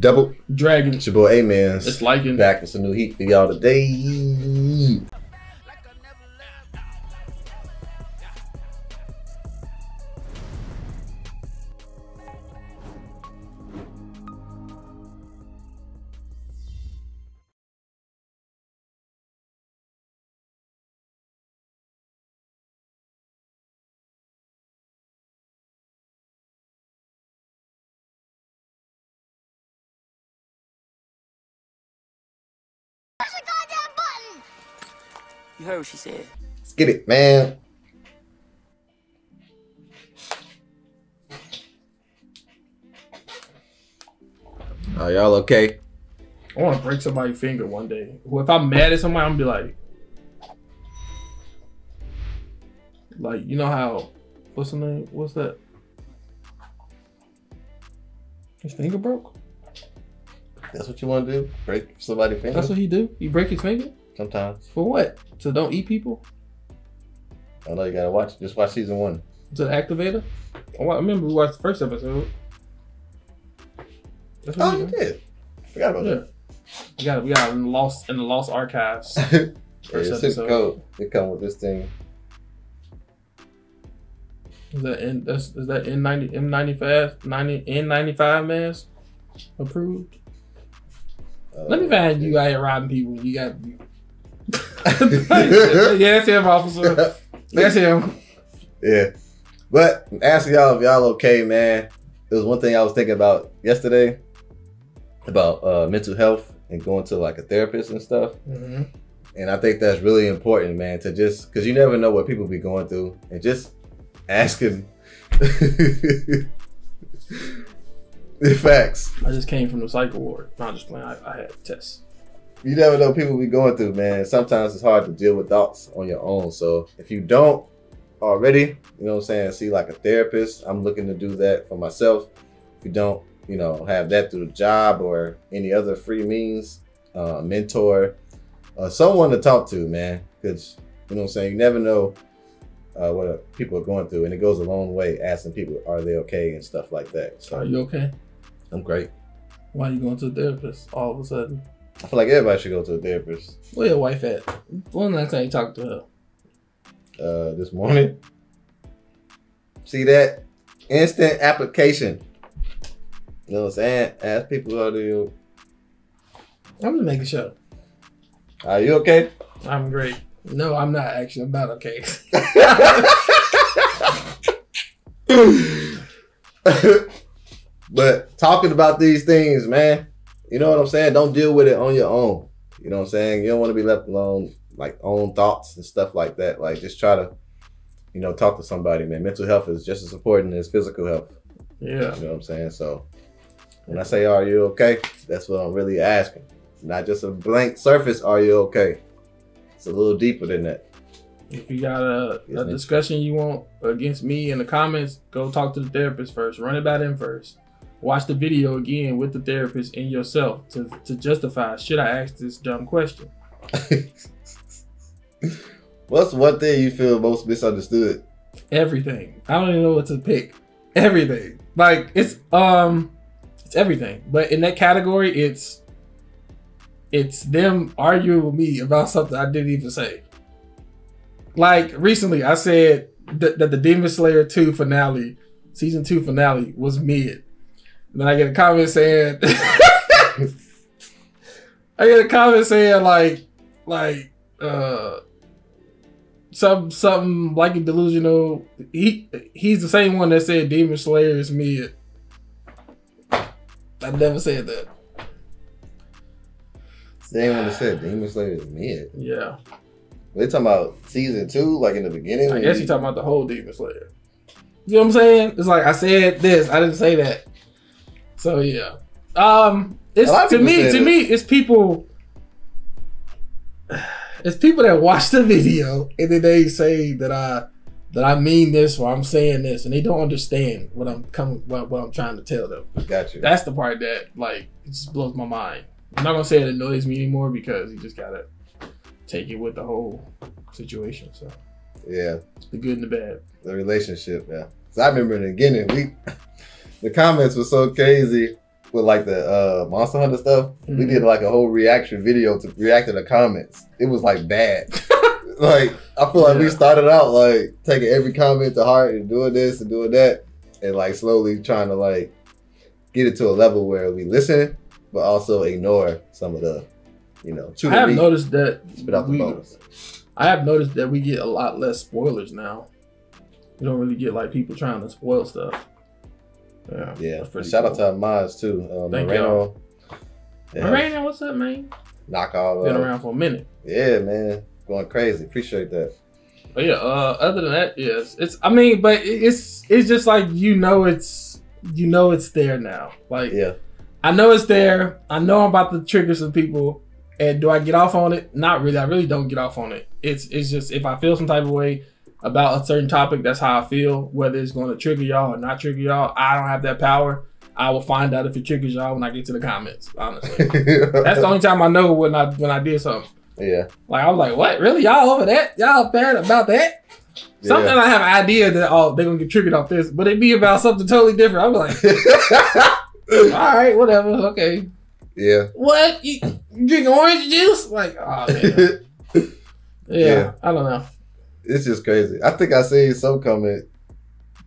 double Dragon. it's your boy A-Man. It's Lycan. Back with some new heat for y'all today. Heard what she said. Let's get it, man. Are y'all okay? I want to break somebody's finger one day. If I'm mad at somebody, I'm gonna be like, like you know how, what's the name? What's that? His finger broke. That's what you want to do? Break somebody's finger? That's what he do. He break his finger Sometimes. for what? So don't eat people. I know you gotta watch. Just watch season one. To the activator. I I remember we watched the first episode. That's what Oh, you do. did. Forgot about Yeah. We got we got it in the lost in the lost archives. that. yeah, First it's episode. code. They come with this thing. Is that N that's is that N ninety M ninety five ninety N ninety five mask approved? Uh, Let me find you out here robbing people. You got yeah, that's him, officer. That's him. Yeah. But asking y'all if y'all okay, man. There was one thing I was thinking about yesterday about uh, mental health and going to like a therapist and stuff. Mm-hmm. And I think that's really important, man, to just because you never know what people be going through and just asking the facts. I just came from the psych ward. Not just playing. I, I had tests. You never know people be going through, man. Sometimes it's hard to deal with thoughts on your own. So if you don't already, you know what I'm saying, see like a therapist, I'm looking to do that for myself. If you don't, you know, have that through the job or any other free means, uh, mentor, uh, someone to talk to, man. Because, you know what I'm saying, you never know uh, what people are going through. And it goes a long way asking people, are they okay and stuff like that. So, Are you okay? I'm great. Why are you going to a therapist all of a sudden? I feel like everybody should go to a therapist Where your wife at? When last time you talked to her? uh, this morning. See that? Instant application. You know what I'm saying? Ask people how do you I'm just making sure. are you okay? I'm great. No, I'm not actually. I'm not okay. but talking about these things, man, you know what I'm saying? Don't deal with it on your own. You know what I'm saying? You don't want to be left alone, like own thoughts and stuff like that. Like just try to, you know, talk to somebody, man. Mental health is just as important as physical health. yeah. You know what I'm saying? So when I say are you okay, that's what I'm really asking. It's Not just a blank surface, are you okay? It's a little deeper than that. If you got a, a discussion you want against me in the comments, go talk to the therapist first. Run it by them first. Watch the video again with the therapist and yourself to, to justify should I ask this dumb question? What's one thing you feel most misunderstood? Everything. I don't even know what to pick. Everything. Like it's um it's everything. But in that category, it's it's them arguing with me about something I didn't even say. Like recently, I said that, that the Demon Slayer 2 finale, season 2 finale, was mid. And then I get a comment saying I get a comment saying like like uh some something like a delusional. He he's the same one that said Demon Slayer is mid. I never said that. Same one that said Demon Slayer is mid. Yeah, They talking about season two, like in the beginning. I guess you- talking about the whole Demon Slayer. You know what I'm saying? It's like I said this, I didn't say that. So yeah, um, it's A lot of to me to it. me it's people. It's people that watch the video and then they say that I that I mean this or I'm saying this and they don't understand what I'm coming what, what I'm trying to tell them. Got you. That's the part that like it just blows my mind. I'm not gonna say it annoys me anymore because you just gotta take it with the whole situation. So yeah, the good and the bad. the relationship. yeah. So I remember in the beginning, we the comments were so crazy. with like the uh Monster Hunter stuff. We Mhm. did like a whole reaction video to react to the comments. It was like bad. like I feel like we started out like taking every comment to heart and doing this and doing that, and like slowly trying to like get it to a level where we listen, but also ignore some of the, you know, I have meat, noticed that spit out the we, bones. I have noticed that we get a lot less spoilers now. We don't really get like people trying to spoil stuff. Yeah. Yeah. Shout out to mods too. Um, Thank Moreno. Yeah, Miranda, what's up, man? knock all Been uh, around for a minute. Yeah, man. Going crazy. Appreciate that. But yeah, uh, other than that, yes, it's. I mean, but it's it's just like you know it's you know it's there now. Like Yeah. I know it's there. I know I'm about to trigger some people. And do I get off on it? Not really. I really don't get off on it. It's it's just if I feel some type of way about a certain topic, that's how I feel. Whether it's going to trigger y'all or not trigger y'all, I don't have that power. I will find out if it triggers y'all when I get to the comments. Honestly, that's the only time I know when I when I did something. yeah. Like I was like, what? Really? Y'all over that? Y'all bad about that? Something I have an idea that oh they're gonna get triggered off this, but it'd be about something totally different. I'm like, all right, whatever, okay. yeah. What? You, you drinking orange juice? Like, oh man. Yeah, Yeah. I don't know. It's just crazy. I think I seen some comment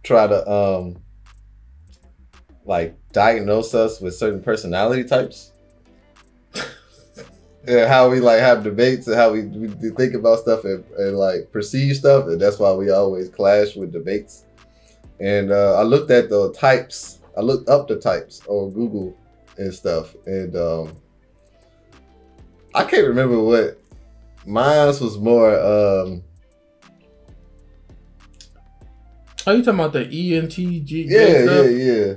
try to um like diagnose us with certain personality types. and how we like have debates and how we, we think about stuff and, and like perceive stuff, and that's why we always clash with debates. And uh, I looked at the types. I looked up the types on Google and stuff, and um, I can't remember what mine was more. Um, Are you talking about the ENTJ? Yeah, stuff? yeah, yeah.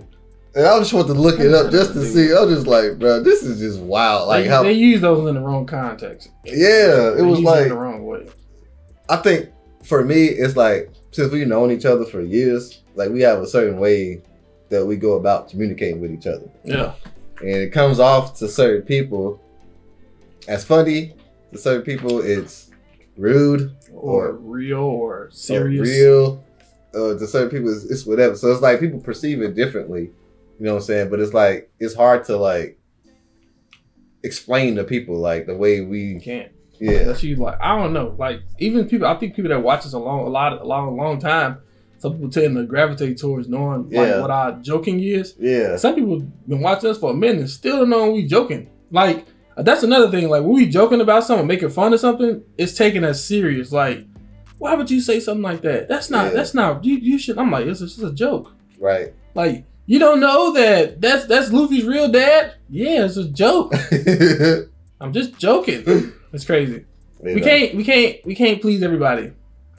And I just want to look it up just to see. I'm just like, bro, this is just wild. Like they, how, they use those in the wrong context. yeah, it They was like, in the wrong way. I think for me, it's like since we've known each other for years, like we have a certain way that we go about communicating with each other, Yeah, and it comes off to certain people as funny. To certain people, it's rude, or, Or- real, or or serious. real. Uh, to certain people, it's, it's whatever. So it's like people perceive it differently. You know what I'm saying? But it's like it's hard to like explain to people like the way we. can't. Yeah, That you like, I don't know. Like even people, I think people that watch us a long, a lot, a long, long time. Some people tend to gravitate towards knowing like Yeah. what our joking is. yeah, Some people been watching us for a minute and still don't know we joking. Like that's another thing. Like when we joking about something, making fun of something, it's taken as serious. Like, why would you say something like that? That's not. Yeah. That's not. You, you should. I'm like, it's just a joke. right. Like you don't know that that's that's Luffy's real dad. Yeah, it's a joke. I'm just joking. It's crazy. We can't. We can't. We can't please everybody.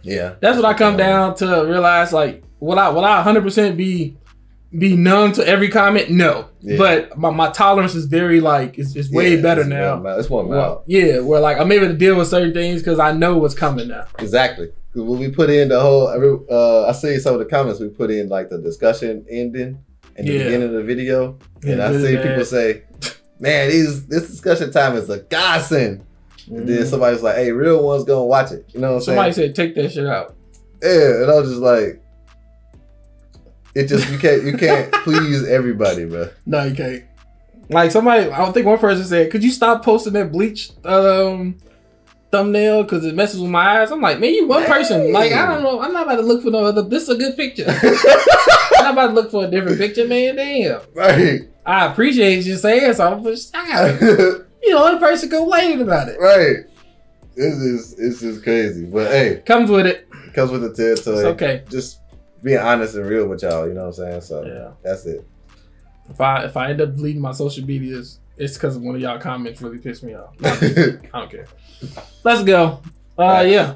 Yeah, That's what I come down to realize. Like, will I will I 100 percent be be numb to every comment? No, Yeah. but my, my tolerance is very like it's, it's way Yeah, better it's now. One. It's one. Well, yeah, where like I'm able to deal with certain things because I know what's coming now. Exactly. when we put in the whole, every- uh, I see some of the comments we put in like the discussion ending in the Yeah. beginning of the video, and I see and people say, "Man, these this discussion time is a godsend." And then Mhm. somebody's like, "Hey, real ones gonna watch it." You know what I'm Somebody saying? said take that shit out. Yeah, and I was just like, "It just you can't you can't please everybody, bro." No, you can't. Like somebody, I don't think one person said, "Could you stop posting that bleach um, thumbnail because it messes with my eyes?" I'm like, man, you one person. Like I don't know. I'm not about to look for no other. This is a good picture. I'm not about to look for a different picture, man. Damn. right, I appreciate you saying something, but stop. right. You know, one person complaining about it. It's just it's just crazy, but hey, Comes with it. it comes with the territory. It's okay. Just being honest and real with y'all. You know what I'm saying? So Yeah. that's it. If I if I end up deleting my social medias, it's because one of y'all comments really pissed me off. I don't care. Let's go. Uh, yeah.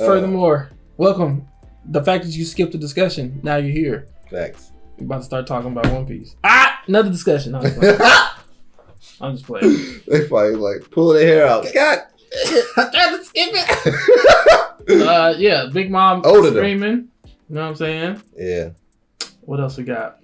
Uh, Furthermore, welcome. The fact that you skipped the discussion, now you're here. Facts. We're about to start talking about One Piece. Ah, another discussion. I'm, just playing. I'm just playing. they probably like pull their hair out. God. I tried to skip it. Uh, yeah, Big Mom Older screaming. You know what I'm saying? yeah. What else we got?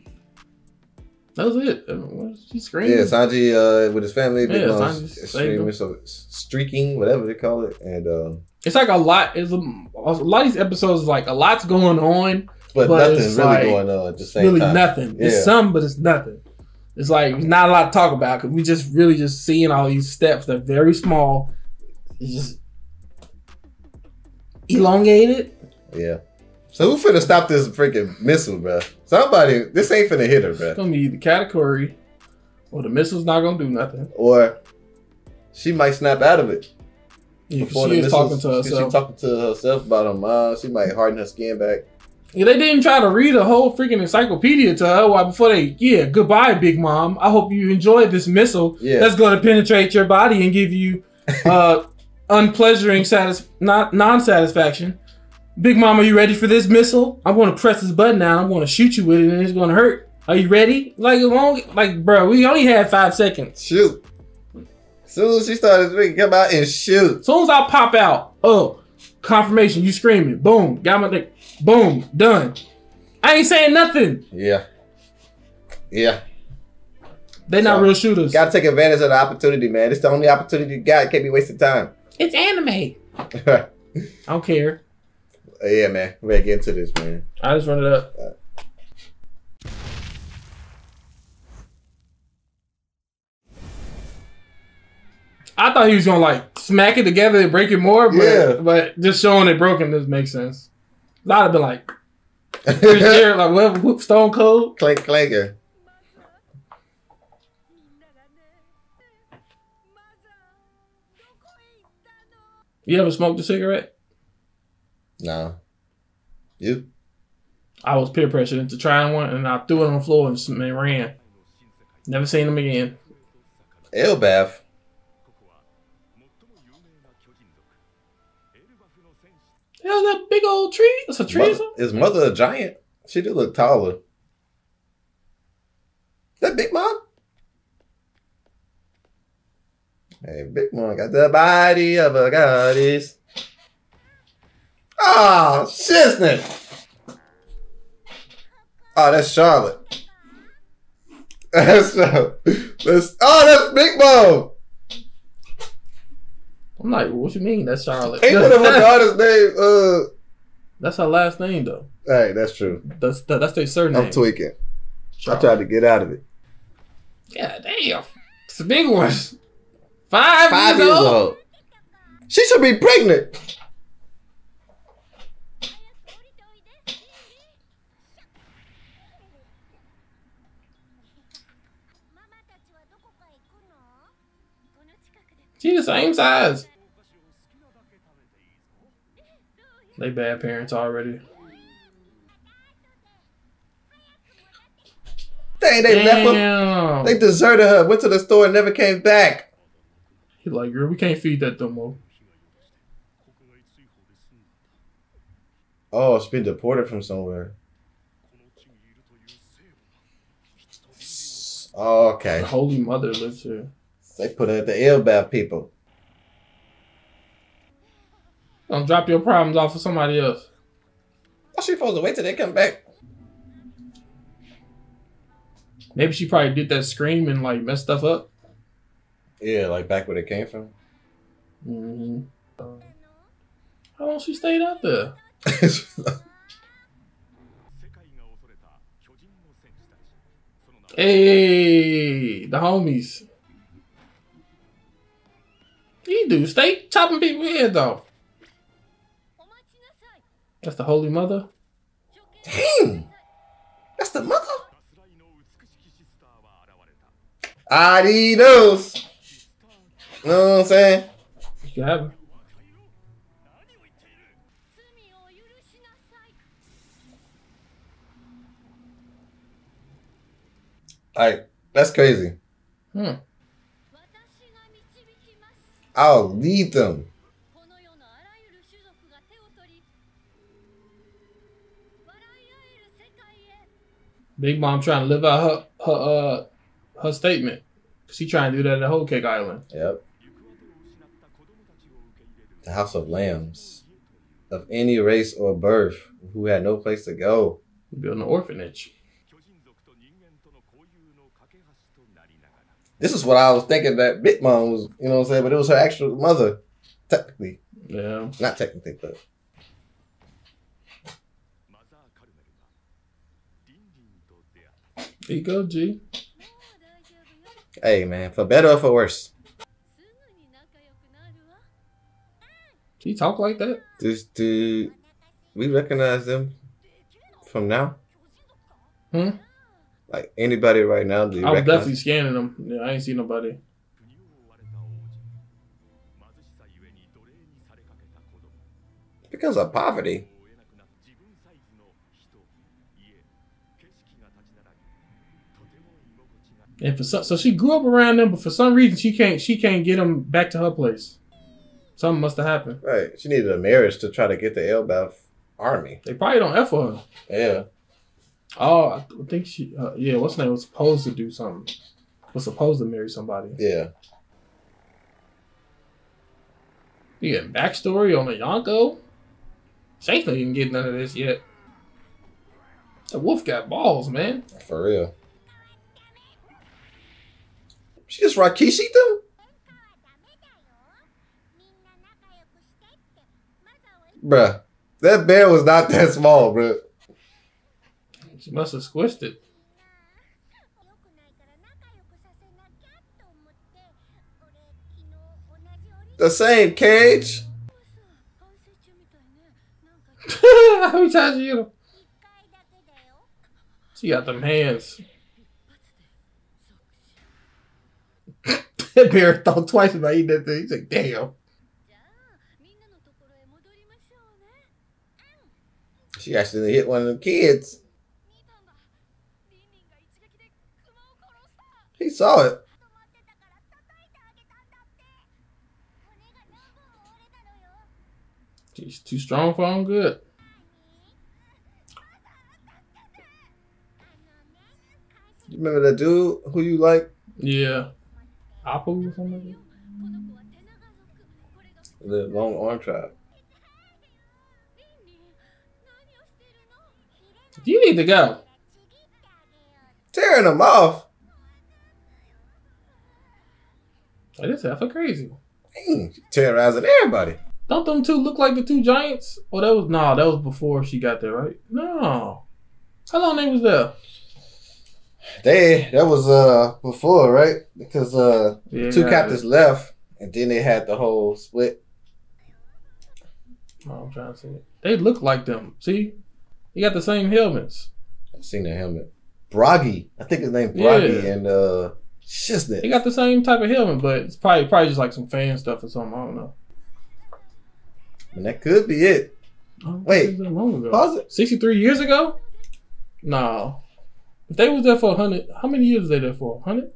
That was it. What was she screaming? Yeah. Sanji uh, with his family. Yeah, Sanji streaming, so streaking, whatever they call it, and um, It's like a lot. It's a, a lot of these episodes is like a lot's going on. but, But nothing really like- going on at the same really time. nothing. Yeah. It's some, but it's nothing. It's like not a lot to talk about because we just really just seeing all these steps. They're very small. It's just elongated. Yeah. So who finna stop this freaking missile, bro? Somebody, this ain't finna hit her, It's bro. gonna be the category, or the missile's not gonna do nothing. Or she might snap out of it. Yeah, before she the is talking to She herself. talking to herself about her mom. She might harden her skin back. Yeah, they didn't try to read a whole freaking encyclopedia to her. Why before they, yeah, goodbye, Big Mom. I hope you enjoyed this missile. Yeah. That's going to penetrate your body and give you uh, unpleasuring satis- not non-satisfaction. Big Mom, are you ready for this missile? I'm going to press this button now. I'm going to shoot you with it, and it's going to hurt. Are you ready? Like long, like bro, we only had five seconds. Shoot. Soon as she started speaking, come out and shoot. Soon as I pop out, oh, confirmation, you screaming, boom, got my dick, boom, done. I ain't saying nothing. Yeah. Yeah. They not So, real shooters. Gotta take advantage of the opportunity, man. It's the only opportunity you got. Can't be wasting time. It's anime. I don't care. Man. We gotta get into this, man. I just run it up. I thought he was gonna like smack it together and break it more, but Yeah. but just showing it broken doesn't make sense. I'd have been like, like what, whoop, Stone Cold. Clank clanker. You ever smoked a cigarette? No. You? I was peer pressured into trying one, and I threw it on the floor and, and ran. Never seen them again. Bath. Hell, that big old tree. That's a tree. Mother, is mother a giant? She do look taller. That big mom? Hey, big mom got the body of a goddess. Ah, shiznit. Oh, that's Charlotte. That's, uh, that's oh, that's Big Mom. I'm like, what you mean? That's Charlotte. Ain't one of her daughter's name. Uh, That's her last name though. hey, that's true. That's that, that's their surname. I'm tweaking. I tried to get out of it. God damn, it's a big one. Five, Five years, years old. old. She should be pregnant. She the same size. They bad parents already. Dang, they left her. They deserted her. Went to the store and never came back. He like, girl, we can't feed that no more. Oh, she's been deported from somewhere. Oh, The okay. Holy Mother lives here. They put her at the Elbaph people. Don't drop your problems off for somebody else. Why she supposed to wait till they come back? Maybe she probably did that scream and like messed stuff up. Yeah, like back where they came from. hmm How long she stayed out there? Hey, the homies. You do stay chopping people heads off. That's the Holy Mother. Dang, that's the mother. Adios. You know what I'm saying? You have her. Like, that's crazy. Hmm. I'll lead them. Big Mom trying to live out her her uh her statement. She trying to do that at Whole Cake Island. Yep. The House of Lambs. Of any race or birth who had no place to go. Building an orphanage. This is what I was thinking that Big Mom was, you know what I'm saying? But it was her actual mother. Technically. Yeah. Not technically, but. There you go, G. Hey man, for better or for worse. She talk like that? Do do we recognize them from now? Hmm? Like anybody right now? Do you I was recognize? definitely scanning them. Yeah, I ain't see nobody. Because of poverty. And for some, so she grew up around them, but for some reason she can't she can't get them back to her place. Something must have happened. Right. She needed a marriage to try to get the Elbaph army. They probably don't F her. Yeah. Oh, I think she. Uh, yeah, what's her name was supposed to do something. Was supposed to marry somebody. Yeah. You getting backstory on the Yonko? Not even get none of this yet. The wolf got balls, man. For real. She just Rikishi them? Bruh. That bear was not that small, bruh. She must have squished it. The same cage. How many times you hit? She got them hands. that bear thought twice about eating that thing. He's like, damn. She actually hit one of the kids. He saw it. She's too strong for him good. You remember that dude who you like? Yeah. Apple or something? The long arm trap. You need to go. Tearing him off. Like, this heifer crazy. Dang, terrorizing everybody. Don't them two look like the two giants? Oh, that was no, that was before she got there, right? No. How long they was there? They that was uh before, right? Because uh Yeah, two captains it. left and then they had the whole split. Oh, I'm trying to see it. They look like them. See, you got the same helmets. I've seen the helmet. Brogy. I think his name Brogy Yeah. and uh They Shiznit. got the same type of helmet, but it's probably probably just like some fan stuff or something. I don't know. And that could be it. Oh, think Wait. it that long ago. Pause it. 63 years ago? No. If they was there for 100, how many years was they there for? 100?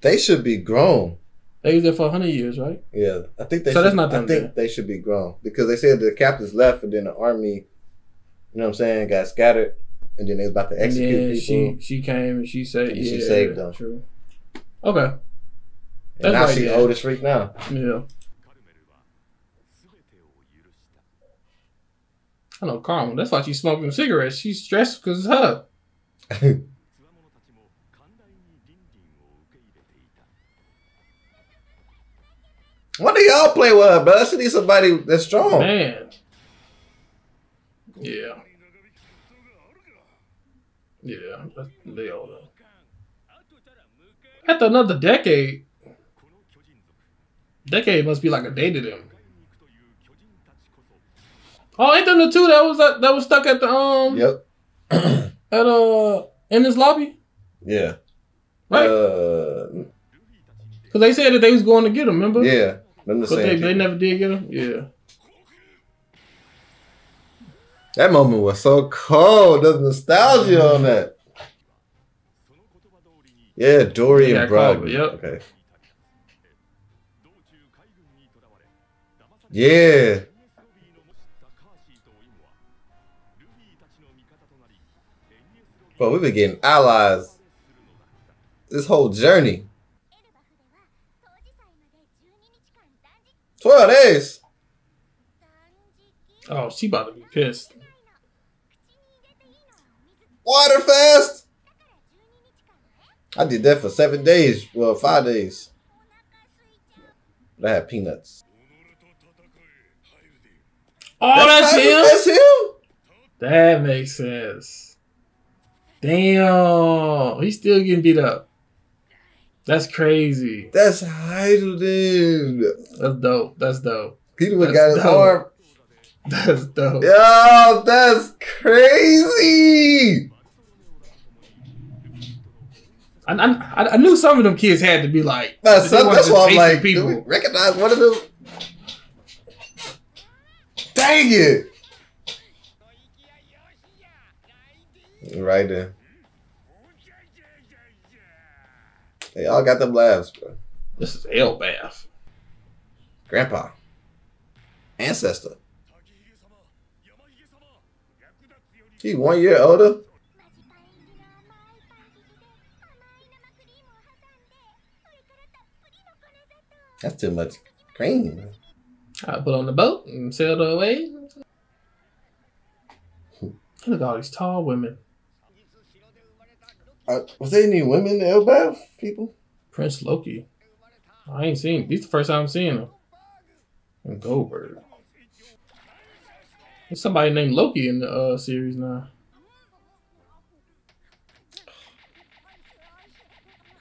They should be grown. They was there for 100 years, right? Yeah, I think they. So should, that's not I think they should be grown because they said the captains left and then the army, you know what I'm saying, got scattered and then they was about to And execute then people. she she came and she said, And yeah, she saved them. True. Okay. that's now right, she yeah. old as freak now. Yeah. I know Carmen. That's why she's smoking cigarettes. She's stressed because it's her. Why do y'all play with her, bro? She need somebody that's strong. Man. Yeah. Yeah. They older. After another decade. Decade must be like a day to them. Oh, ain't them the two that was that, that was stuck at the um Yep. at uh in this lobby? Yeah. Right? Uh, Because they said that they was going to get him, remember? yeah. Them the But they, they never did get him? Yeah. That moment was so cold. There's nostalgia on that. Yeah, Dorry Yeah, and Brog. yep. Okay. Yeah. But we've been getting allies this whole journey. 12 days. Oh, she about to be pissed. Water fast. I did that for seven days. Well, five days. But I had peanuts. Oh, that's, him? That's him? That makes sense. Damn. He's still getting beat up. That's crazy. That's Hajrudin. That's dope. That's dope. That's got his dope. arm. That's dope. Yo, that's crazy. I, I, I knew some of them kids had to be like. That's, they that's why I'm like, people. do we recognize one of them? Dang it. Right there. They all got them laughs, bro. This is Elbaph. Grandpa. Ancestor. He one year older. That's too much cream. I put on the boat and sailed away. Look at all these tall women. Uh, was there any women in Elbaph people? Prince Loki. I ain't seen. These the first time I'm seeing him. And Goldberg. There's somebody named Loki in the uh, series now.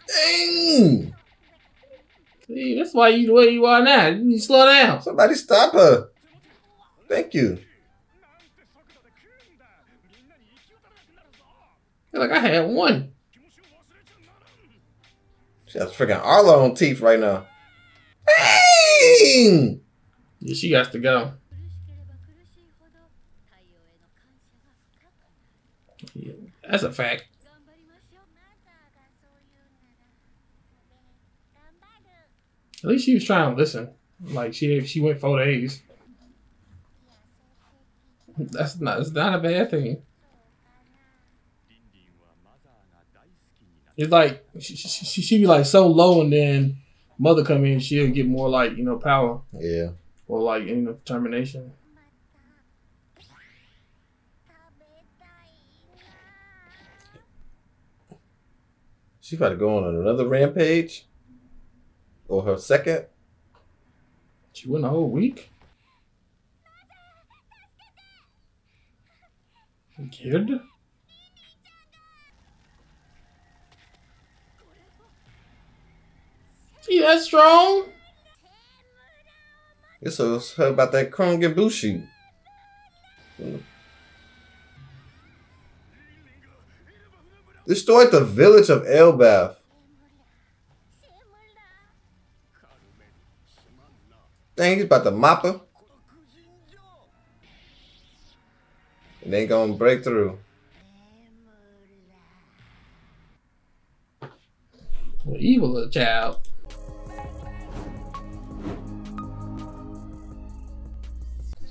Dang! See, that's why you the way you are now. You need to slow down. Somebody stop her. Thank you. Like I had one. She has freaking Arlong teeth right now. Dang! Yeah, she got to go. Yeah, that's a fact. At least she was trying to listen. Like she she went four days. That's not it's not a bad thing. It's like she she, she, she be like so low and then mother come in she'll get more like you know power Yeah. or like you know determination. She about to go on another rampage. Or her second. She went a whole week. Kid. See that strong? This was her about that Bushi. Destroyed the village of Elbaph. Dang, he's about to mop her. And they gonna break through. Well, evil little child.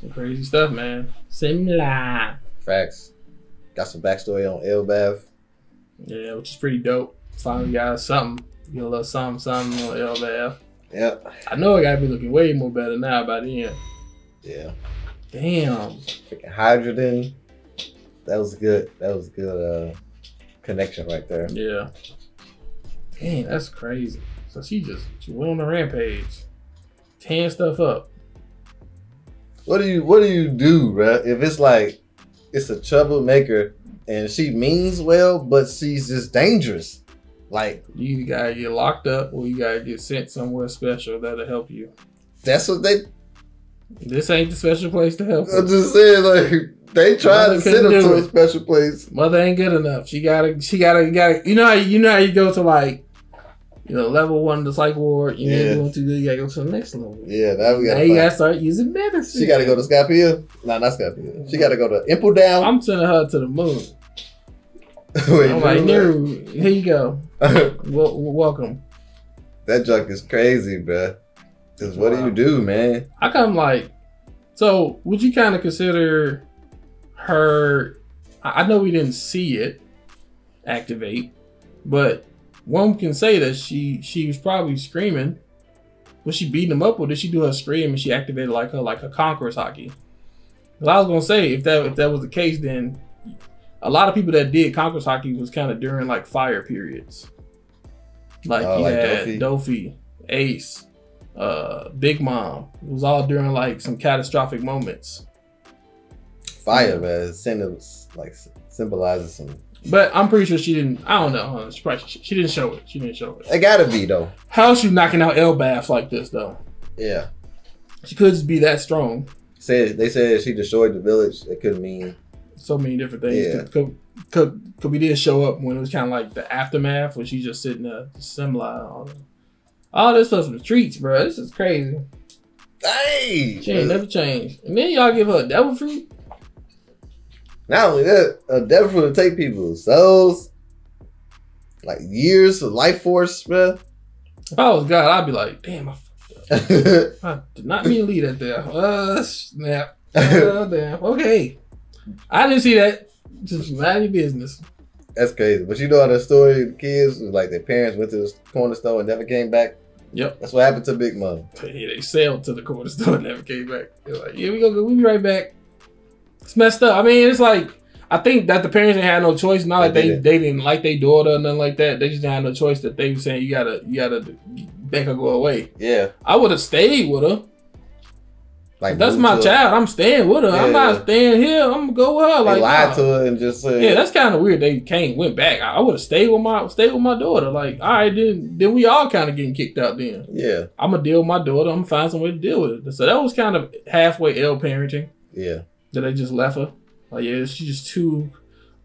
Some crazy stuff, man. Simla. Facts. Got some backstory on Elbaph. Yeah, which is pretty dope. Finally got something. Get a little something, something on Elbaph. Yep. I know it gotta be looking way more better now by the end. Yeah. Damn. Freaking hydrogen. That was good. That was good uh connection right there. Yeah. Dang, that's crazy. So she just she went on a rampage, tearing stuff up. What do you what do you do, bruh? If it's like it's a troublemaker and she means well, but she's just dangerous. Like You gotta get locked up or you gotta get sent somewhere special that'll help you. that's what they This ain't the special place to help. I'm just saying, like they tried Mother to send her to a special place. Mother ain't good enough. She gotta, she gotta, gotta. You know how you know how you go to like, you know, level one the psych ward. You Yeah. ain't going to good. You gotta go to the next level. Yeah, now we gotta Now you gotta start using medicine. She gotta go to Skypiea? Nah, not Skypiea. She gotta go to Impel Down. I'm sending her to the moon. Wait, I'm like, dude, here you go. Wel- welcome. that junk is crazy, bruh. Cause what do you do, man? I come like, so would you kind of consider her? I I know we didn't see it activate, but one can say that she she was probably screaming. Was she beating him up, or did she do her scream and she activated like her like a conqueror's haki? Well, I was gonna say if that if that was the case, then a lot of people that did conqueror's haki was kind of during like fire periods. Like Oh, you like had Doffy? Doffy, Ace, uh, Big Mom. It was all during like some catastrophic moments. Fire, man. Symbols like symbolizes some But I'm pretty sure she didn't. I don't know. She, probably, she, she didn't show it. She didn't show it. It gotta be though. How's she knocking out Elbaphs like this though? Yeah. She could just be that strong. Said they said she destroyed the village. It could mean So many different things. Yeah. Could we did show up when it was kind of like the aftermath when she's just sitting there, similar. All, all this stuff's retreats, bro. This is crazy. Hey. She ain't never changed. And then y'all give her a devil fruit. Not only that, a devil fruit will take people's souls. Like years of life force, bro. If I was God, I'd be like, damn, I, I did not mean to leave that there. Uh, snap. Uh, damn. Okay. I didn't see that. Just mind your business. That's crazy. But you know how the story of the kids was like their parents went to the corner store and never came back? Yep. That's what happened to Big Mom. Yeah, they sailed to the corner store and never came back. They're like, yeah, we go, we'll be right back. It's messed up. I mean, it's like I think that the parents didn't have no choice. Not like They they didn't. they didn't like their daughter or nothing like that. They just didn't have no choice. That they were saying you gotta you gotta make her go away. Yeah. I would have stayed with her. Like That's my child. I'm staying with her. I'm Yeah. not staying here. I'm gonna go with her. They Like lied nah. to her and just said, Yeah, that's kind of weird. They came, went back. I, I would have stayed with my stayed with my daughter. Like, all right, then then we all kind of getting kicked out. Then yeah, I'm gonna deal with my daughter. I'm gonna find some way to deal with it. So that was kind of halfway L parenting yeah. that they just left her. Like, yeah, she's just too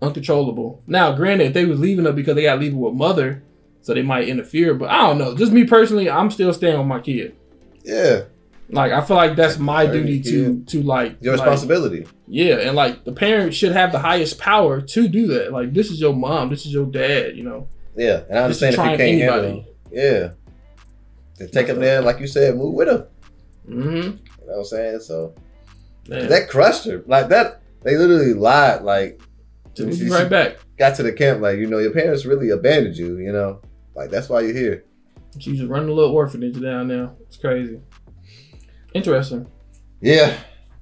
uncontrollable. Now, granted, if they was leaving her because they got to leave her with mother, so they might interfere. But I don't know. Just me personally, I'm still staying with my kid. Yeah. Like, I feel like that's my duty to to like Your like, responsibility. Yeah, and like the parent should have the highest power to do that. Like, this is your mom. This is your dad. You know. Yeah. And I understand if you can't handle anybody. them. Yeah. Then take them there, like you said, move with them. Mm-hmm. You know what I'm saying? So that crushed her. Like that, they literally lied. Like, We'll be right back. got to the camp, like, you know, your parents really abandoned you, you know? Like, that's why you're here. She's just running a little orphanage down there. It's crazy. Interesting. Yeah.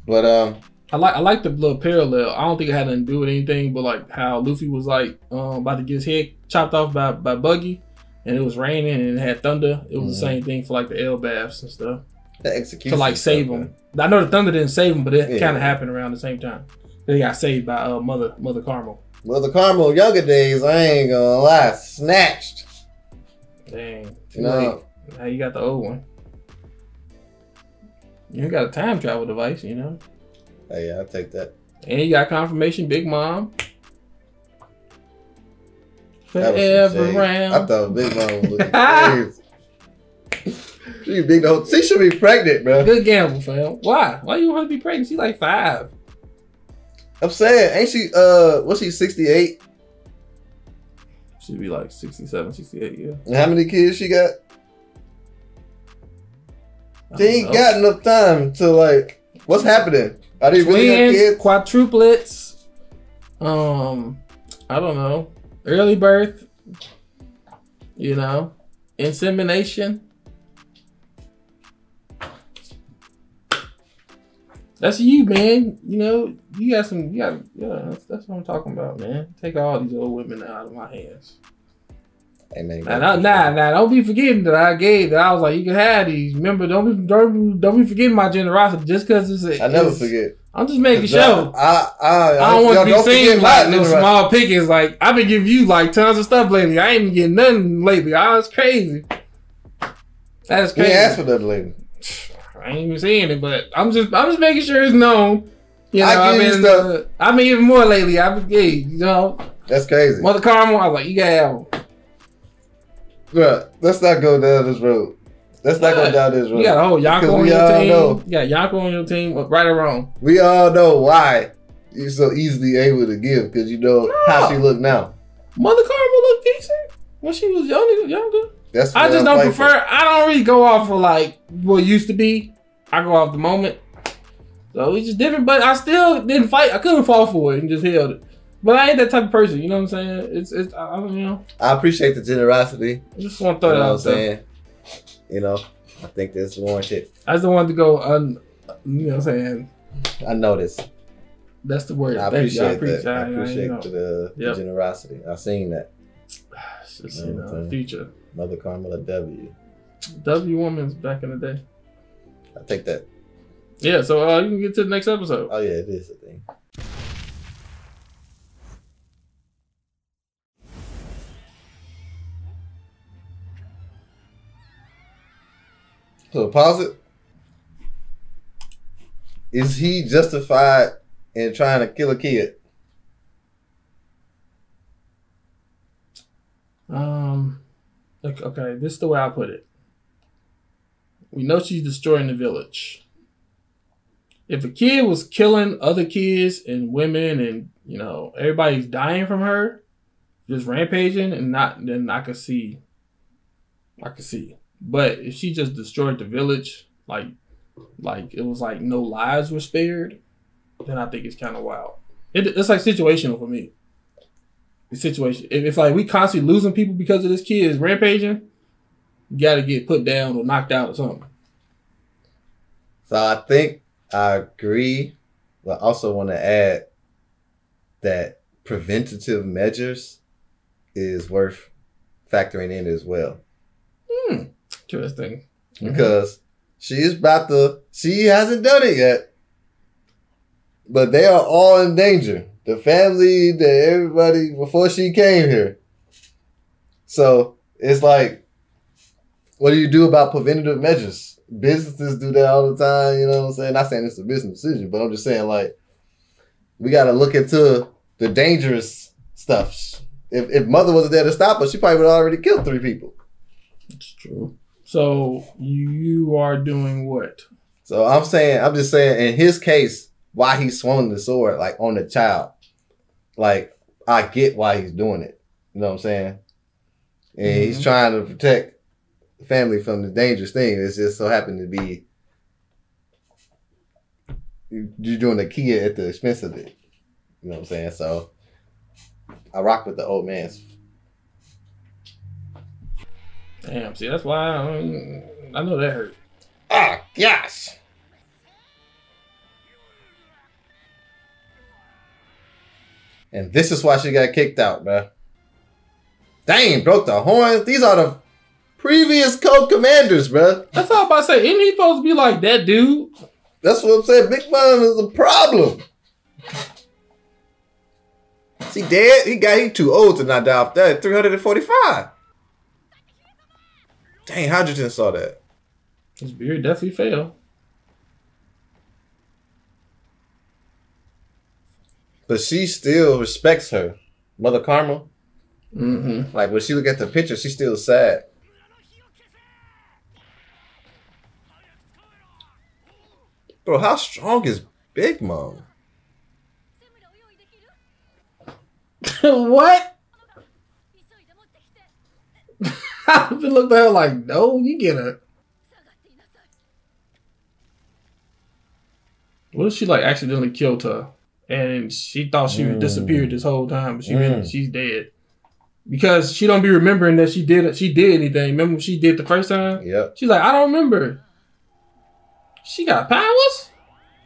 But, um, I like I like the little parallel. I don't think it had nothing to do with anything, but like how Luffy was like um, about to get his head chopped off by, by Buggy, and it was raining and it had thunder. It was the Mhm. same thing for like the Elbaphs and stuff the execution. to like save him. I know the thunder didn't save him, but it Yeah. kind of happened around the same time. They got saved by uh, mother Mother Carmel. Mother Carmel younger days, I ain't gonna lie, snatched. Dang, You know, now you got the old one. You got a time travel device, you know, hey, I'll take that. and you got confirmation. Big Mom. Forever round. I thought Big Mom was looking crazy. She big the whole. She should be pregnant, bro. Good gamble, fam. Why? Why you want to be pregnant? She's like five. I'm saying, ain't she? Uh, what's she? 68. She'd be like 67, 68, yeah. And how many kids she got? I ain't got enough time to like. What's happening? Are they really Twins, kids? quadruplets. Um, I don't know. Early birth. You know, insemination. That's you, man. You know, you got some. You got. Yeah, that's, that's what I'm talking about, man. Take all these old women out of my hands. Nah, nah, nah, nah, don't be forgetting that I gave that I was like, you can have these. Remember, don't be don't, don't be forgetting my generosity just because it's. A, I never it's- forget. I'm just making sure. I, I, I don't want to be seen like no small pickings. Like I've been giving you like tons of stuff lately. I ain't been getting nothing lately. I was crazy. That's We ain't crazy. asked for that lady. I ain't even seeing it, but I'm just I'm just making sure it's known. You know, I I've give you been stuff. uh, I've been even more lately. I've been, hey, you know, That's crazy. Mother Carmel. I was like, you 'em. Bruh, let's not go down this road. Let's not go down this road. You got a whole Because on your team. know. You got Yonko on your team, right or wrong. We all know why you're so easily able to give because you know how she look now. Mother Carmel looked decent when she was younger. Younger. That's I just I'm don't fighting for. prefer. I don't really go off for like what used to be. I go off the moment. So it's just different. But I still didn't fight. I couldn't fall for it and just held it. But I ain't that type of person. You know what I'm saying? It's it's. I don't you know. I appreciate the generosity. I just want You to throw know that what I'm out there. You know, I think that's warranted. I just don't want to go un. You know what I'm saying? I know this. That's the word. I Thank you. appreciate that. I I- I- appreciate you know. the, the Yep. generosity. I seen that. It's just, you know, Okay. future. Mother Carmela W. W woman's back in the day. I take that. Yeah, so uh, you can get to the next episode. Oh yeah, it is So pause it. Is he justified in trying to kill a kid? Um, okay, okay, this is the way I put it. We know she's destroying the village. If a kid was killing other kids and women and you know everybody's dying from her, just rampaging and not, then I could see, I could see. But if she just destroyed the village, like, like it was like no lives were spared, then I think it's kind of wild. It, it's like situational for me the situation. If, if like we constantly losing people because of this kid is rampaging, you got to get put down or knocked out or something. So I think I agree, but also want to add that preventative measures is worth factoring in as well Hmm. Interesting. Mm-hmm. because she is about to. She hasn't done it yet, but they are all in danger. The family, the everybody before she came here. So it's like, what do you do about preventative measures? Businesses do that all the time. You know what I'm saying? Not saying it's a business decision, but I'm just saying like, we got to look into the dangerous stuff. If if mother wasn't there to stop her, she probably would have already killed three people. It's true. So you are doing what? So I'm saying, I'm just saying, in his case, why he swung the sword like on the child, like I get why he's doing it. You know what I'm saying? And he's Mhm. trying to protect the family from the dangerous thing. It's just so happened to be you- you're doing the kid at the expense of it. You know what I'm saying? So I rock with the old man's. Damn. See, that's why I, I know that hurt. Ah, yes. And this is why she got kicked out, bruh. Dang, broke the horns. These are the previous co-commanders, bruh. That's all I'm about to say. Isn't he supposed to be like that dude? That's what I'm saying. Big Mom is a problem. Is he dead? He got he too old to not die off that. 345. Dang, Hajrudin saw that. His beard definitely fell. But she still respects her. Mother Carmel. Mm-hmm. Like when she look at the picture, she's still sad. Bro, how strong is Big Mom? what? I've been looking at her like, no, you get her. What if she like accidentally killed her, and she thought she Mm. disappeared this whole time, but she really Mm. she's dead because she don't be remembering that she did she did anything. Remember when she did the first time? Yeah. She's like, I don't remember. She got powers.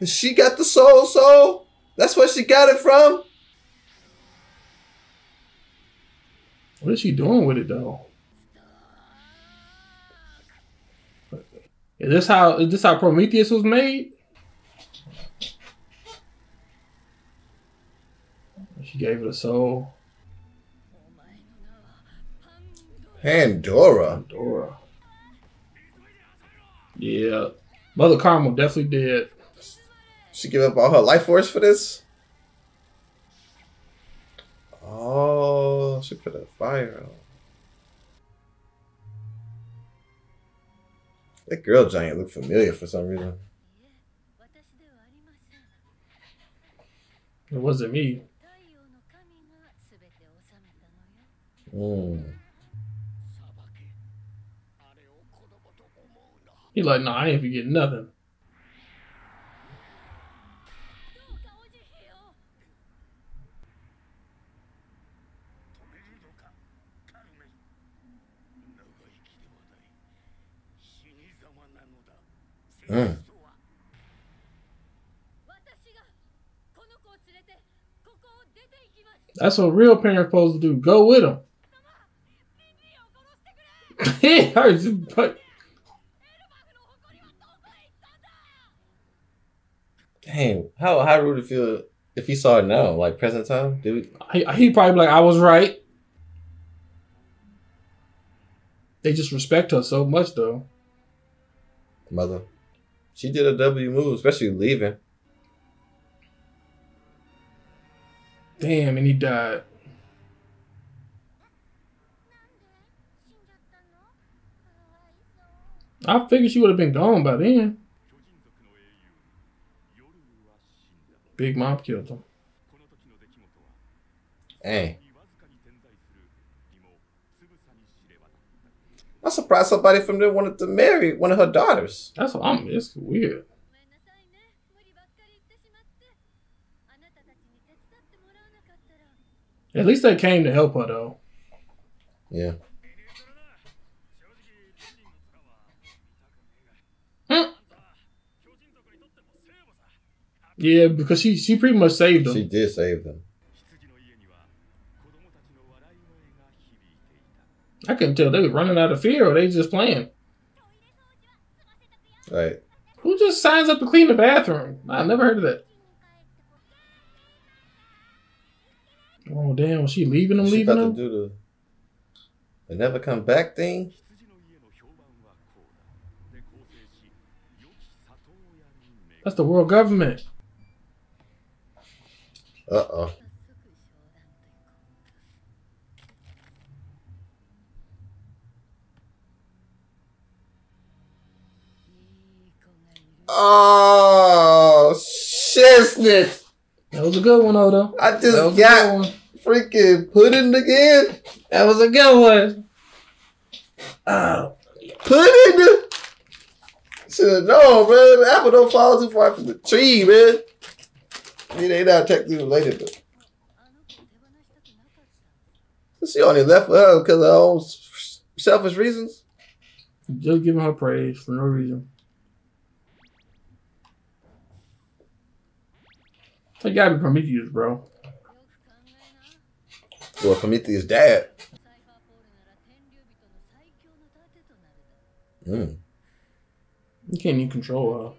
She got the soul soul. That's where she got it from. What is she doing with it though? Is this how is this how Prometheus was made? She gave it a soul. Pandora. Dora. Yeah. Mother Carmel definitely did. She give up all her life force for this? Oh, she put a fire on. That girl giant looked familiar for some reason. It wasn't me. Mm. He like, nah, I ain't forgetting nothing. Mm. That's what real parents supposed to do. Go with him. it hurts, but Dang, how how would it feel if he saw it now, like present time? Did we? he, he probably be like, I was right. They just respect her so much, though. Mother. She did a W move, especially leaving. Damn, and he died. I figured she would have been gone by then. Big Mom killed him. Dang. I'm surprised somebody from there wanted to marry one of her daughters. That's what I'm. It's weird. At least they came to help her though. Yeah. Huh? Yeah, because she she pretty much saved them. She did save them. I couldn't tell they were running out of fear or they just playing. Right. Who just signs up to clean the bathroom? I never heard of that. Oh damn, was she leaving them? She leaving about them? to do the, They never come back thing. That's the world government. Uh oh. Oh, shiznit. That was a good one, though. I just got freaking pudding again. That was a good one. Oh, pudding. Should no, man. Apple don't fall too far from the tree, man. I mean, they not technically related, but. She only left for her because of her own selfish reasons. Just giving her praise for no reason. I got to be Prometheus, bro. Well, Prometheus' dad. Mm. You can't even control her.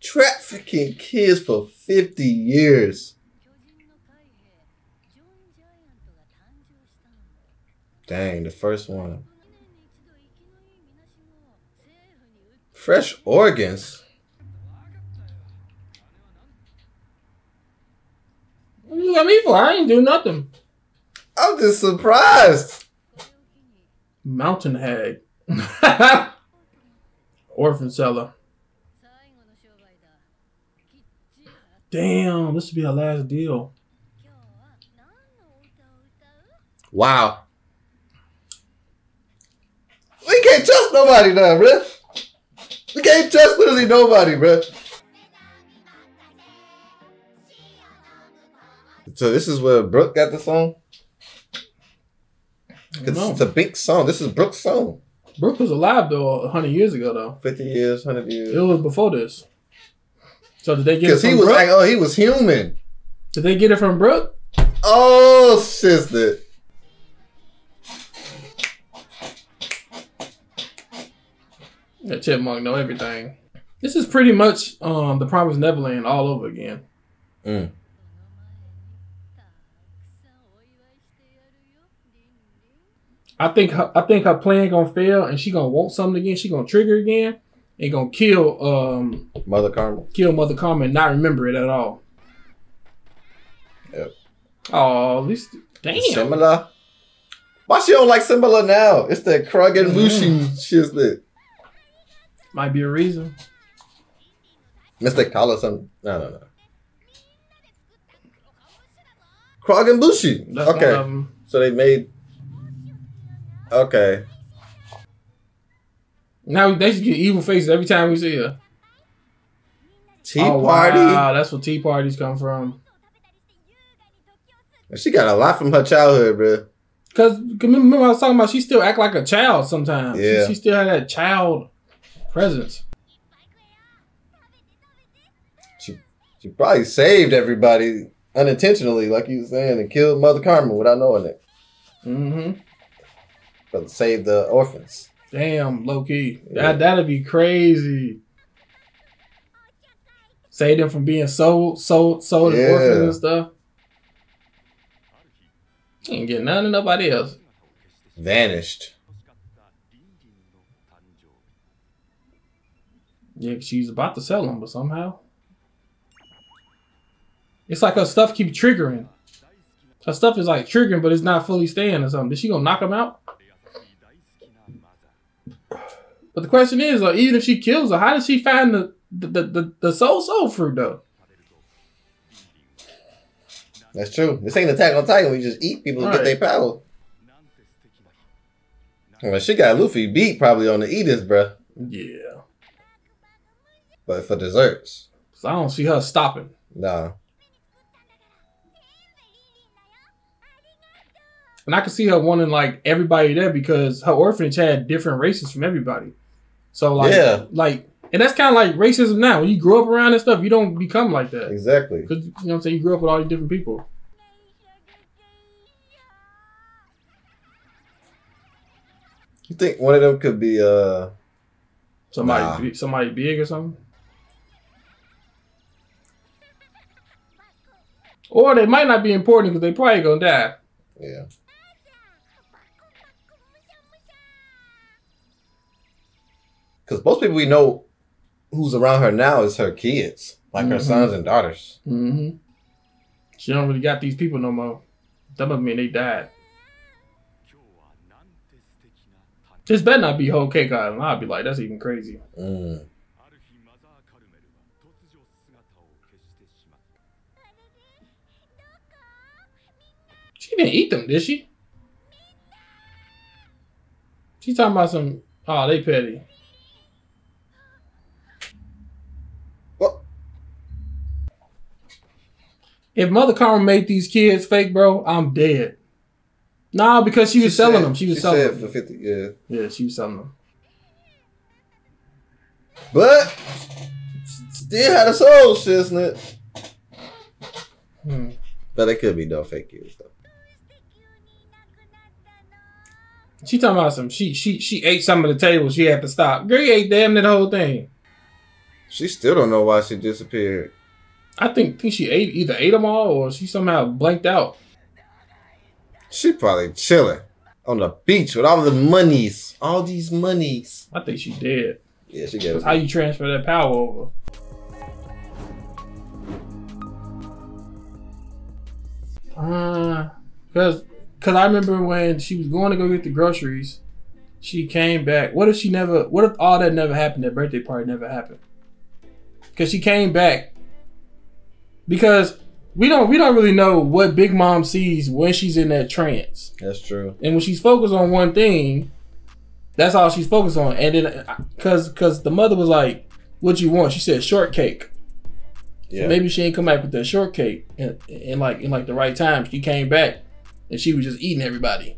Trafficking kids for 50 years. Dang, the first one. Fresh organs? You got me for? I ain't do nothing. I'm just surprised. Mountain hag. Orphan seller. Damn, this would be our last deal. Wow. We can't trust nobody now, bruh. We can't trust literally nobody, bruh. So this is where Brook got the song? No. it's a big song. This is Brook's song. Brook was alive though, hundred years ago though. 50 years, 100 years. It was before this. So did they get it Because he was Brook? like, oh, he was human. Did they get it from Brook? Oh, sister. That chipmunk know everything. This is pretty much um the Promised Neverland all over again. Mm. I think her, I think her plan gonna fail and she gonna want something again. She gonna trigger again and gonna kill um Mother Carmel. kill Mother Carmel and not remember it at all. Yep. Oh, at least damn. Similar. Why she don't like similar now? It's the Krug and Mm. Mushi shit that. Might be a reason. Mr. it something. No, no, no. Krog and Bushi. That's okay. So they made. Okay. Now they should get evil faces every time we see her. Tea Oh, Party. Wow, that's where tea parties come from. She got a lot from her childhood, bro. Cause remember I was talking about she still act like a child sometimes. She- Yeah. She, still had that child presence. She she probably saved everybody unintentionally, like you were saying, and killed Mother Carmel without knowing it. Mm-hmm to save the orphans. Damn, Loki. Yeah. That that'd be crazy. Save them from being sold, sold, sold yeah. as orphans and stuff. You ain't get none of nobody else. Vanished. Yeah, she's about to sell them, but somehow. It's like her stuff keep triggering. Her stuff is like triggering, but it's not fully staying or something. Is she gonna knock them out? But the question is, like, even if she kills her, how does she find the the the, the soul soul fruit though? That's true. This ain't Attack on Titan. We just eat people to right. get their power. Well, she got Luffy beat probably on the Edith, bruh. Yeah. But for desserts. So I don't see her stopping. Nah. And I can see her wanting like everybody there because her orphanage had different races from everybody. So like, Yeah. like, and that's kind of like racism now. When you grow up around and stuff, you don't become like that. Exactly. Cause you know what I'm saying, you grew up with all these different people. You think one of them could be uh Somebody, Nah. somebody big or something. Or they might not be important because they probably gonna die. yeah. because most people we know who's around her now is her kids, like mm-hmm. her sons and daughters. Mm-hmm. She don't really got these people no more. Some of them, they died. This better not be whole cake island. I'll be like, that's even crazy. Mm. She didn't eat them, did she? She talking about some. Oh, they petty. If Mother Carmel made these kids fake, bro, I'm dead. Nah, because she was selling said- them. She was she selling said them. for fifty. Yeah, Yeah, she was selling them. but still had a soul, shiznit. Hmm. But it could be no fake kids though. She talking about some. She she she ate some of the table. She had to stop. Girl, ate damn near the whole thing. She still don't know why she disappeared. I think think she ate either ate them all or she somehow blanked out. She probably chilling on the beach with all the monies, all these monies. I think she did. Yeah, she got That's how you transfer that power over. Uh, cause, cause I remember when she was going to go get the groceries, she came back. What if she never? What if all that never happened? That birthday party never happened. Cause she came back. Because we don't we don't really know what Big Mom sees when she's in that trance. That's true. And when she's focused on one thing, that's all she's focused on. And then, cause, cause the mother was like, "What you want?" She said, "Shortcake." Yeah. Maybe she ain't come back with that shortcake, and, and like in like the right time, she came back, and she was just eating everybody.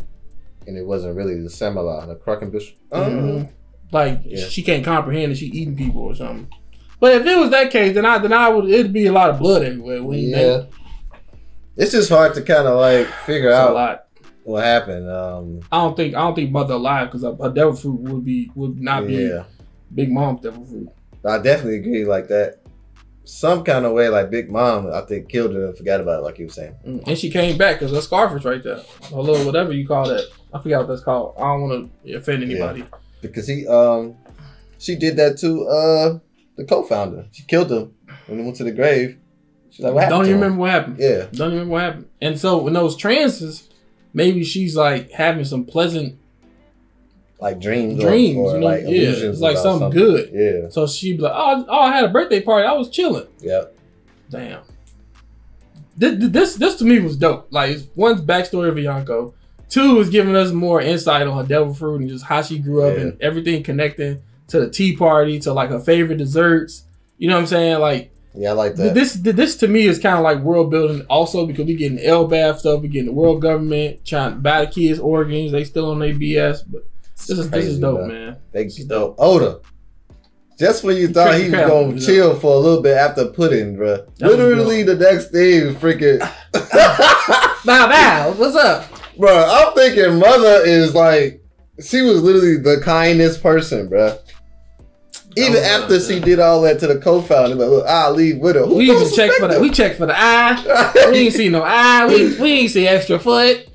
and it wasn't really the Samala, the Krakenbush. Mhm. Like Yeah. she can't comprehend that she eating people or something. But if it was that case, then I then I would it'd be a lot of blood everywhere. When Yeah. It's just hard to kind of like figure it's a out lot. what happened. Um, I don't think I don't think mother alive because a, devil fruit would be would not be yeah, Big Mom's devil fruit. I definitely agree. Like that, some kind of way, like Big Mom, I think killed her and forgot about it, like you were saying. Mm, And she came back because her scarf is right there. Her little whatever you call that. I forgot what that's called. I don't want to offend anybody. Because he, um, she did that to uh the co-founder. She killed him when he went to the grave. She's like, what happened? Don't even remember what happened. Yeah, Don't remember what happened. And so in those trances, maybe she's like having some pleasant like dreams, dreams. or, or you know? like yeah, it's like about something, good. Yeah, So she'd be like, "Oh, oh, I had a birthday party. I was chilling." yeah. Damn. This, this, this to me was dope. Like, it's one's backstory of Bianco. Two is giving us more insight on her devil fruit and just how she grew up Yeah. and everything connecting to the tea party, to like her favorite desserts. You know what I'm saying? Like, Yeah, I like that. this this to me is kind of like world building also because we getting Elbaf stuff, we getting the world government trying to buy the kids organs, they still on their BS. But this is this is dope, man. They This is dope. Oda. Just when you thought he was gonna chill for a little bit after pudding, bro. That Literally the next day, freaking. Bow bow, what's up? bro, I'm thinking mother is like, she was literally the kindest person, bro. Even after she did all that to the co-founder, like, look, I'll leave with her. Who We even check for the we check for the eye. We ain't see no eye. We, we ain't see extra foot.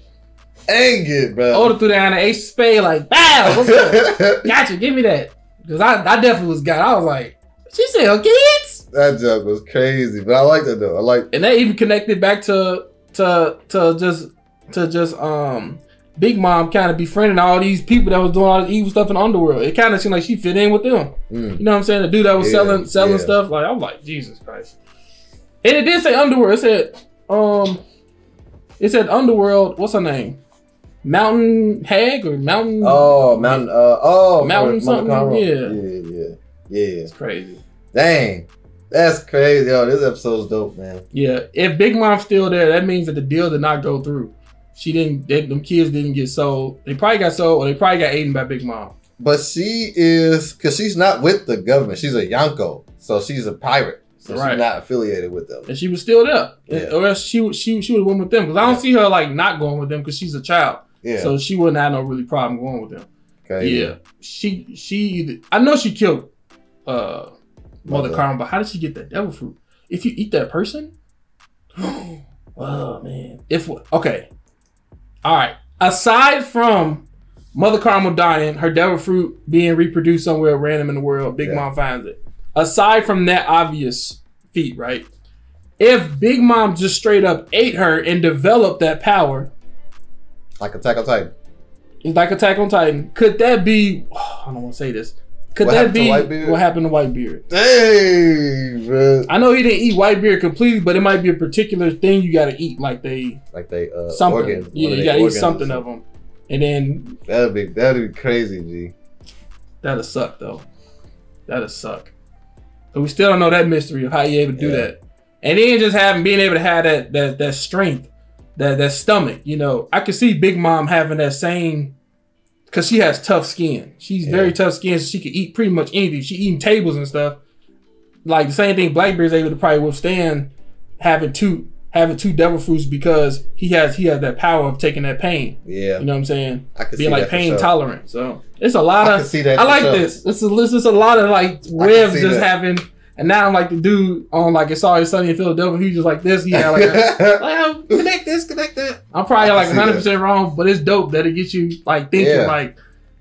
Ain't it, bro. Oda threw down the ace of spade like, bow, what's up? Gotcha, give me that. Because I, I definitely was got. I was like, She said her kids, That joke was crazy, but I like that though. I like. and they even connected back to to to just to just um Big Mom kind of befriending all these people that was doing all this evil stuff in the underworld. It kind of seemed like she fit in with them. Mm. You know what I'm saying? The dude that was Yeah, selling selling yeah. stuff, like I'm like Jesus Christ. And it did say underworld. It said um, it said underworld. What's her name? Mountain Hag or Mountain? Oh, Mountain. Uh, oh, Mountain something, yeah. yeah, yeah, yeah. it's crazy. Dang, that's crazy. Yo, this episode's dope, man. Yeah, if Big Mom's still there, that means that the deal did not go through. She didn't. They, them kids didn't get sold. They probably got sold, or they probably got eaten by Big Mom. But she is because she's not with the government. She's a Yonko, so she's a pirate. So Right. she's not affiliated with them. and she was still there, Yeah. or else she would- she she would have went with them. Because I don't Yeah. see her like not going with them because she's a child, Yeah. so she wouldn't have no really problem going with them. okay. Yeah, she she I know she killed uh Mother Mother. Carmel, but how did she get that devil fruit? If you eat that person, oh man. If okay, all right. Aside from Mother Carmel dying, her devil fruit being reproduced somewhere random in the world, Big Yeah. Mom finds it. Aside from that obvious feat, right? If Big Mom just straight up ate her and developed that power, Like Attack on Titan. like Attack on Titan. Could that be? I don't want to say this. Could What that be what happened to Whitebeard? Dang, bro. I know he didn't eat Whitebeard completely, but it might be a particular thing you got to eat, like they Like they uh something. organ. yeah, of you got to eat something of them, and then That'd be that'd be crazy, G. that'll suck though. That'll suck. But we still don't know that mystery of how you able to do Yeah. that, and then just having being able to have that that that strength, that that stomach. You know, I could see Big Mom having that same. Cause she has tough skin. She's Yeah. very tough skin, so she can eat pretty much anything. She eating tables and stuff. Like the same thing Blackbeard's able to probably withstand having two having two devil fruits because he has he has that power of taking that pain. Yeah, You know what I'm saying? I could Being like pain sure. tolerant. So it's a lot I of can see that I like sure. this. It's a this is a lot of like webs just having and now I'm like the dude on like it's always sunny in Philadelphia. He's just like this. He had like, a, like connect this, connect that. I'm probably like 100 percent wrong, but it's dope that it gets you like thinking Yeah. like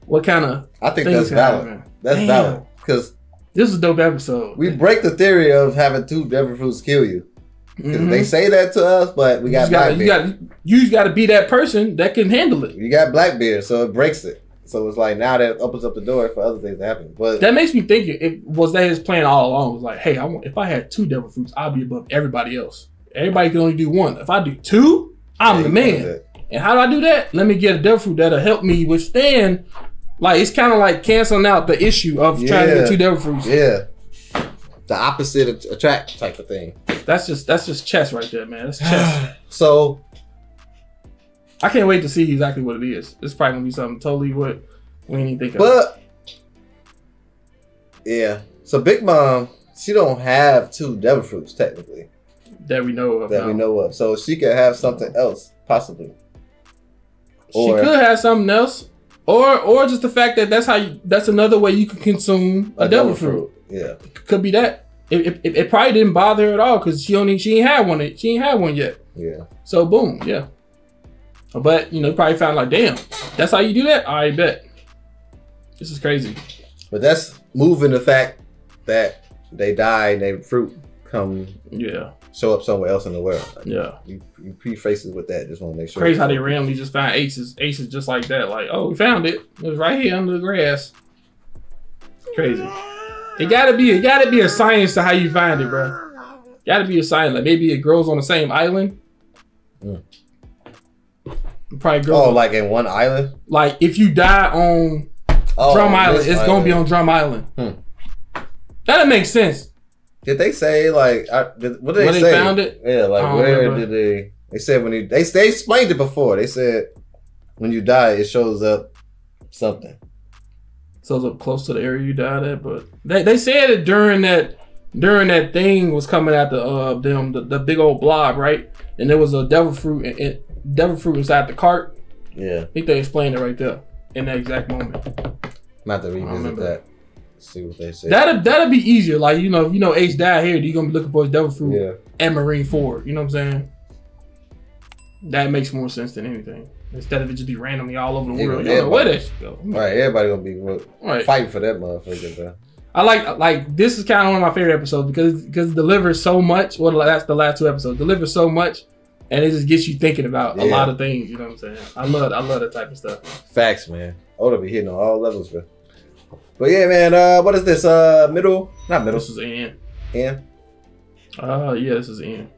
what kind of I think that's valid. happen. That's Damn. valid because This is a dope episode. we break the theory of having two devil fruits kill you. Mhm. They say that to us, but we got gotta, you got you got to be that person that can handle it. You got Blackbeard, so it breaks it. So it's like now that opens up the door for other things to happen. But That makes me think it was that his plan all along. It was like, hey, I want if I had two devil fruits, I'd be above everybody else. Everybody can only do one. If I do two, I'm Yeah, the man. And how do I do that? Let me get a devil fruit that'll help me withstand. Like it's kind of like canceling out the issue of trying to get two devil fruits. Yeah. The opposite att- attract type of thing. That's just that's just chess right there, man. That's chess. So I can't wait to see exactly what it is. It's probably gonna be something totally what we didn't even think of. but yeah. So Big Mom, she don't have two devil fruits technically that we know of. that now. we know of. So she could have something else possibly. Or- she could have something else, or or just the fact that that's how you, that's another way you can consume a, devil, fruit. Yeah. Could be that. It, it, it, it probably didn't bother her at all because she only she ain't had one. She ain't had one yet. Yeah. So boom, yeah. But you know, probably found like, damn, that's how you do that. I bet. This is crazy. But that's moving the fact that they die and their fruit come Yeah, show up somewhere else in the world. yeah. You, you preface it with that. Just want to make sure. Crazy how they randomly just find aces, aces just like that. Like, oh, we found it. It was right here under the grass. Crazy. It gotta be, it gotta be a science to how you find it, bro. Gotta be a science. Like maybe it grows on the same island. Mm. Probably grows. Oh, like in one island. like if you die on Oh, Drum Island, it's gonna be on Drum Island. Hmm. That makes sense. Did they say like? I, did, what did Where they they say? found it? Yeah, like where remember. did they? They said when you they they explained it before. They said when you die, it shows up something. So it's up close to the area you died at, but they, they said it during that during that thing was coming at the uh them the, the big old blob, right? And there was a devil fruit and, and devil fruit inside the cart. Yeah, I think they explained it right there in that exact moment. not to revisit that. See what they said. That'll that'll be easier. Like you know, if you know Ace died here, you're gonna be looking for his devil fruit yeah, at Marineford. You know what I'm saying? That makes more sense than anything. Instead of it just be randomly all over the world. Yeah, don't know where that go. right. Everybody gonna be Right. fighting for that motherfucker, bro. I like like this is kind of one of my favorite episodes because because it delivers so much. Well, that's the last two episodes delivers so much, and it just gets you thinking about a lot of things. You know what I'm saying? I love I love that type of stuff. Facts, man. Oda be hitting on all levels, bro. But yeah, man. Uh, what is this? Uh, middle? Not middle. This is Ian. End. Uh yeah, this is Ian.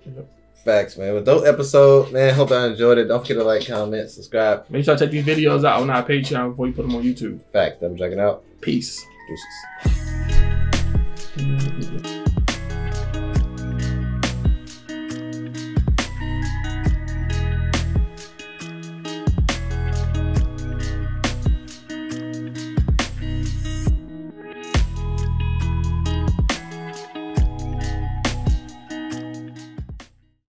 Facts, man. But dope episode, man. Hope y'all enjoyed it. Don't forget to like, comment, subscribe. Make sure I check these videos out on our Patreon before you put them on YouTube. Facts. I'm checking out. Peace. Deuces. Mhm.